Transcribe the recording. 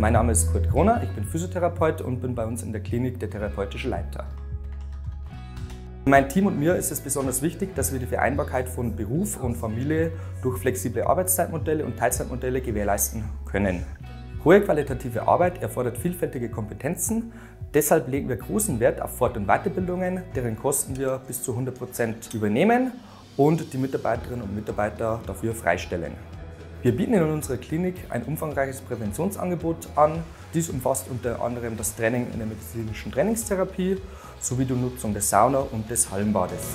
Mein Name ist Kurt Kroner, ich bin Physiotherapeut und bin bei uns in der Klinik der therapeutische Leiter. Mein Team und mir ist es besonders wichtig, dass wir die Vereinbarkeit von Beruf und Familie durch flexible Arbeitszeitmodelle und Teilzeitmodelle gewährleisten können. Hohe qualitative Arbeit erfordert vielfältige Kompetenzen. Deshalb legen wir großen Wert auf Fort- und Weiterbildungen, deren Kosten wir bis zu 100 Prozent übernehmen und die Mitarbeiterinnen und Mitarbeiter dafür freistellen. Wir bieten in unserer Klinik ein umfangreiches Präventionsangebot an. Dies umfasst unter anderem das Training in der medizinischen Trainingstherapie sowie die Nutzung der Sauna und des Hallenbades.